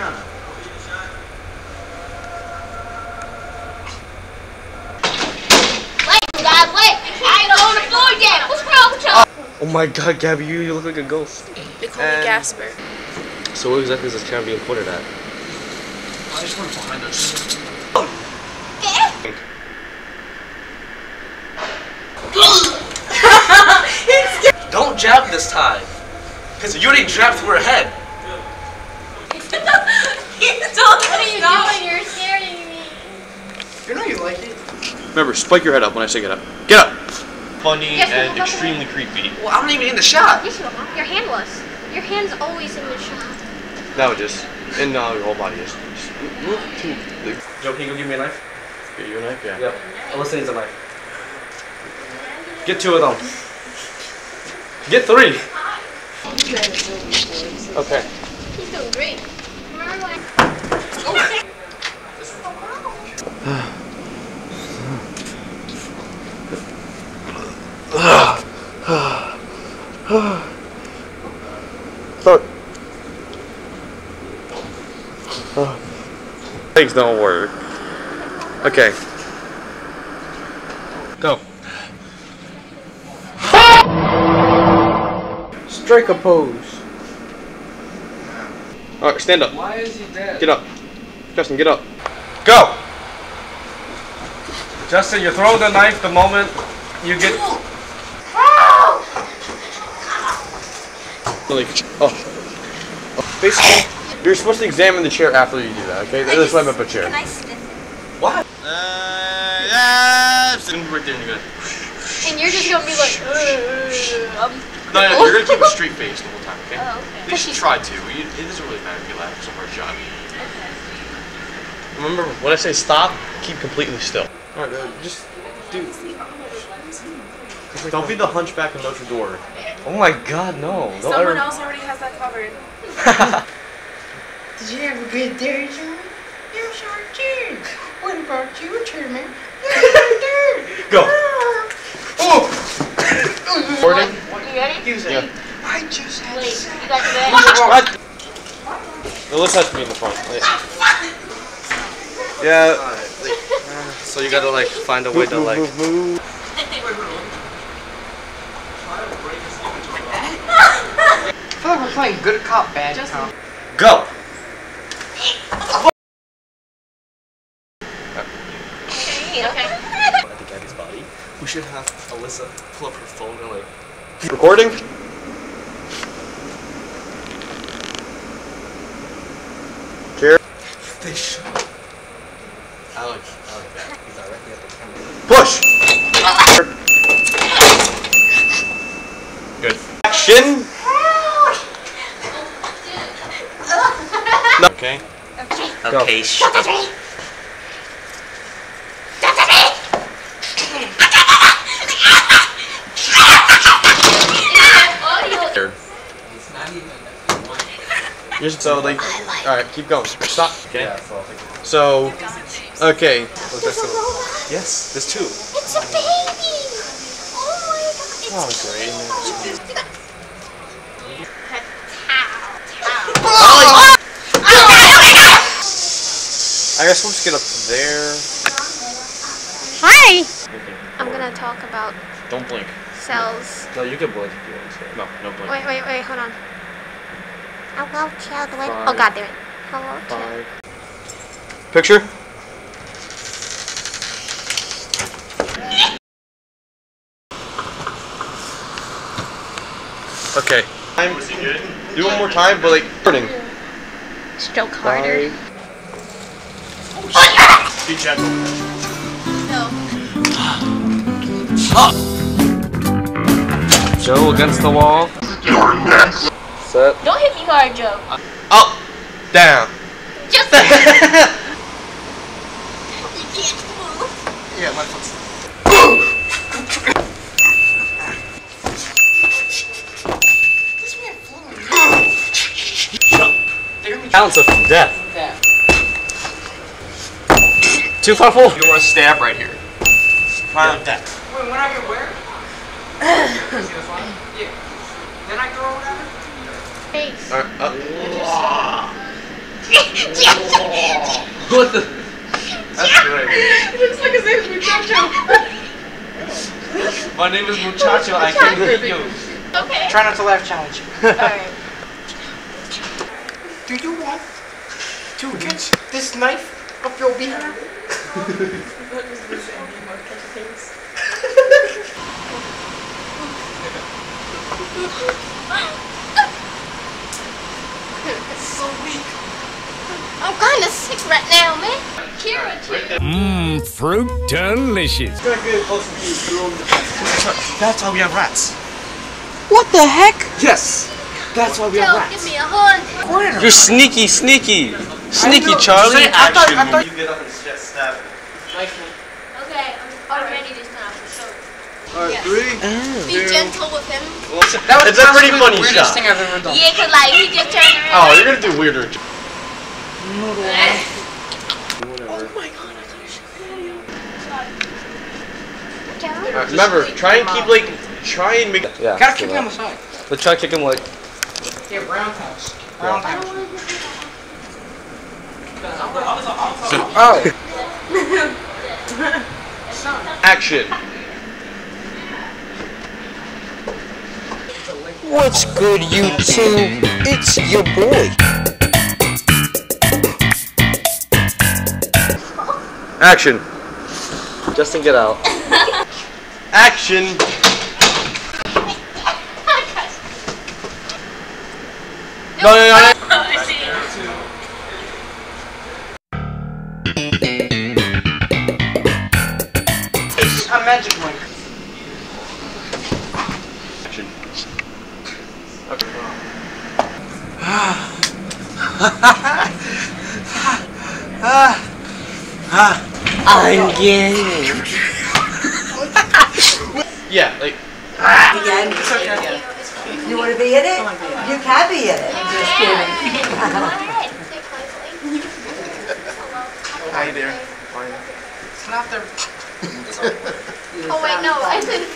mañana. Wait, guys, wait. I ain't on the floor yet. What's wrong with y'all? Oh my god, Gabby, you, you look like a ghost. They call me Gasper. So what exactly is this camera being pointed at? I just went behind us. Don't jab this time. Because you already jabbed through her head. What are you doing? You're scaring me. You know you like it. Remember, spike your head up when I say get up. Get up! Funny Yes, and extremely creepy. Well, I'm not even in the shot. Yes, you are. Your hand was. Your hand's always in the shot. No, just, and now your whole body is. Just move to the- Joe, can you go give me a knife? Get you a knife? Yeah. Yep. Alyssa needs a knife. Get two of them. Get three. Okay. He's doing great. Remember when- Look. Things don't work. Okay. Go. Strike a pose. Alright, stand up. Why is he dead? Get up. Justin, get up. Go! Justin, you throw the knife the moment you get. Like, oh. oh. Basically, you're supposed to examine the chair after you do that, okay? That's why wipe up a chair. I sniff What? Uh, yeah. Right there, you're good. it? And you're just gonna be like, "Ugh, um, No, no, you're gonna keep a straight face the whole time, okay? oh, okay. At least you try to. You, it doesn't really matter if you laugh. It's a hard job. Remember, when I say stop, keep completely still. Alright, uh, just do. Don't be the hunchback of Notre Dame. Oh my god, no. Don't Someone ever- else already has that covered. Did you have a good day, John? Yes, I did. What about you, Truman? Go. Ah. Oh! Recording? You ready? Yeah. I just had Wait, sex. you got your bag? What? No, let's have to be in the front. Yeah. Yeah. So you gotta like find a way to like. move, move. I feel like we're playing good cop, bad cop. Go. Okay. At the Gabby's body, we should have Alyssa pull up her phone and like. Recording? Chair. They should. I like, I like that. He's directly at the camera. Push! Good. Action! No. Okay. Go. Okay, shut up. Audio. Just so like, all right, keep going. Stop. Okay. Yeah, so I'll take it. So, okay. Look, that's gonna- Yes, there's two. It's a baby. Oh my god. Oh, It's great. Guess we'll just get up there. Hi. I'm gonna talk about Don't blink. cells. No, you can blink if you want to. No, no blink. Wait, wait, wait, hold on. Hello, children. Five. Oh, god damn it. Hello, children. Five. Picture. Okay. Time. Do one more time, but like turning. Stroke harder. Be gentle. No. Joe against the wall. Set. Don't hit me hard, Joe. Uh, up. Down. Just. you can't move. Yeah, my foot's. This man flew. Ounce of death. Too powerful. You want to stab right here. Violent death. Wait, when I get where? See this one? Yeah. Then I throw whatever? Face. Alright, up. What the? That's great. It looks like his name's Muchacho. My name is Muchacho. I can hit you. Okay. Try not to laugh challenge. Alright. Do you want to catch this knife up your behind? I'm kind of sick right now, man. Kira. Mmm, fruit delicious. That's why we have rats. What the heck? Yes. That's why we have Yo, give rats. me a hug. You're sneaky, sneaky, sneaky. Charlie. I thought- I thought- You get up and just stab it. Okay, I'm, I'm ready this time for sure. Alright, Yes. three. Oh. Be gentle with him. That It's a pretty possibly funny the weirdest shot. thing I've ever done. Yeah, cause like he just turned Oh, around. you're gonna do weirder. Oh Alright, remember, try and keep like, try and make. Yeah. Gotta kick me on the side. Let's try to kick him like. Yeah, brown house. Brown house. Oh. Action. What's good, you two? It's your boy. Action. Justin, get out. Action. No, no, no, no. I'm getting Yeah, like. Again, It's okay. you want to be in it? You can be in it. Just kidding. Hi there. It's not their. Oh wait, no, I said.